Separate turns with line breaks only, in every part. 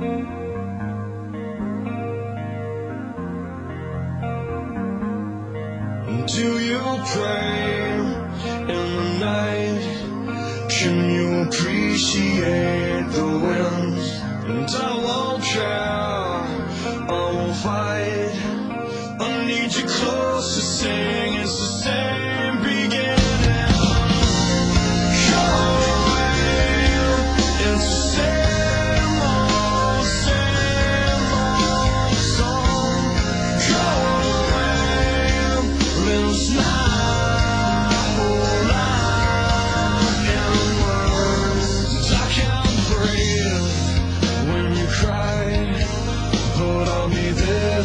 Do you pray in the night? Can you appreciate the wind? And I won't care, I will fight. I need you close to sing, it's the same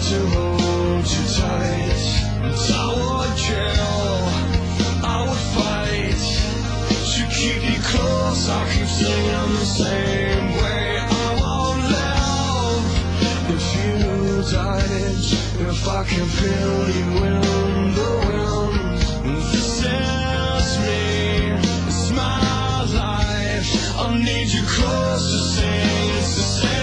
to hold you tight. I would kill, I would fight to keep you close. I'll keep singing the same way. I won't live if you died. If I can feel you need you close to say It's the same